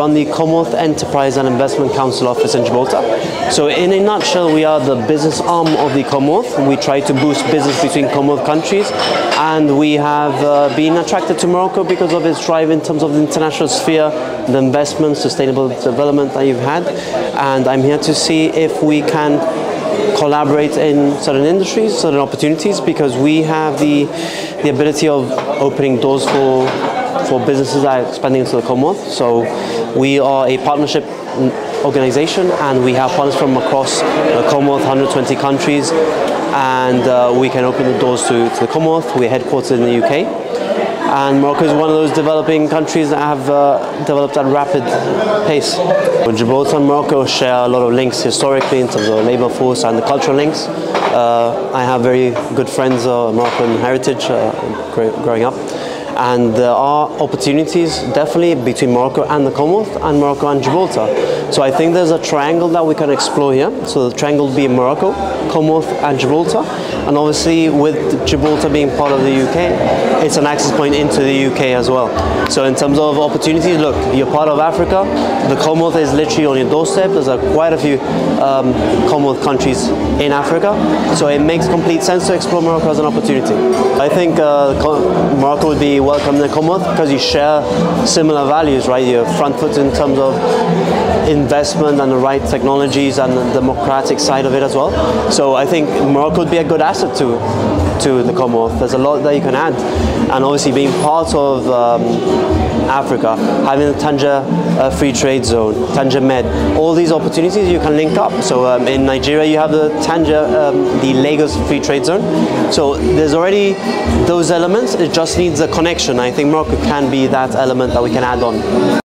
run the Commonwealth Enterprise and Investment Council office in Gibraltar. So in a nutshell, we are the business arm of the Commonwealth. We try to boost business between Commonwealth countries and we have uh, been attracted to Morocco because of its drive in terms of the international sphere, the investment, sustainable development that you've had. And I'm here to see if we can collaborate in certain industries, certain opportunities, because we have the, the ability of opening doors for for businesses that are expanding into the Commonwealth. So we are a partnership organization and we have partners from across the Commonwealth, 120 countries, and uh, we can open the doors to, to the Commonwealth. We're headquartered in the UK. And Morocco is one of those developing countries that have uh, developed at rapid pace. Gibraltar and Morocco share a lot of links historically in terms of labour force and the cultural links. Uh, I have very good friends of Moroccan heritage uh, growing up and there are opportunities definitely between Morocco and the Commonwealth and Morocco and Gibraltar. So I think there's a triangle that we can explore here. So the triangle would be Morocco, Commonwealth and Gibraltar. And obviously with Gibraltar being part of the UK, it's an access point into the UK as well. So in terms of opportunities, look, you're part of Africa, the Commonwealth is literally on your doorstep. There's a, quite a few um, Commonwealth countries in Africa. So it makes complete sense to explore Morocco as an opportunity. I think uh, Morocco would be welcome in the Commonwealth because you share similar values, right? You're front foot in terms of investment and the right technologies and the democratic side of it as well. So I think Morocco would be a good asset to to the Commonwealth. There's a lot that you can add, and obviously being part of um, Africa, having the Tanja uh, Free Trade Zone, Tanja Med, all these opportunities you can link up. So um, in Nigeria you have the Tanja, um, the Lagos Free Trade Zone. So there's already those elements. It just needs a connection. I think Morocco can be that element that we can add on.